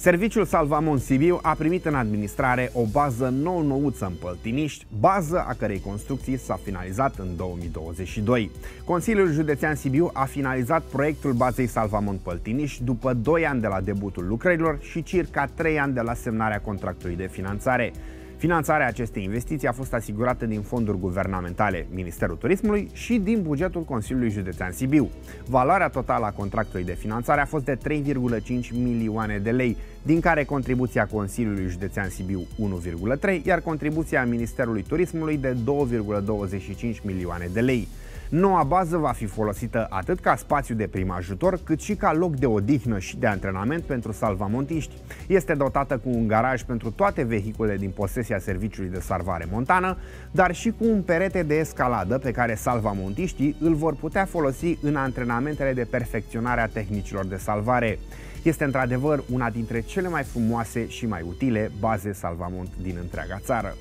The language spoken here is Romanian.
Serviciul Salvamont Sibiu a primit în administrare o bază nou-nouță în Păltiniști, bază a cărei construcții s-a finalizat în 2022. Consiliul Județean Sibiu a finalizat proiectul bazei Salvamont Păltiniști după 2 ani de la debutul lucrărilor și circa 3 ani de la semnarea contractului de finanțare. Finanțarea acestei investiții a fost asigurată din fonduri guvernamentale, Ministerul Turismului și din bugetul Consiliului Județean Sibiu. Valoarea totală a contractului de finanțare a fost de 3,5 milioane de lei, din care contribuția Consiliului Județean Sibiu 1,3, iar contribuția Ministerului Turismului de 2,25 milioane de lei. Noua bază va fi folosită atât ca spațiu de prim ajutor, cât și ca loc de odihnă și de antrenament pentru salvamontiști. Este dotată cu un garaj pentru toate vehiculele din posesia Serviciului de Salvare Montană, dar și cu un perete de escaladă pe care salvamontiștii îl vor putea folosi în antrenamentele de perfecționare a tehnicilor de salvare. Este într-adevăr una dintre cele mai frumoase și mai utile baze salvamont din întreaga țară.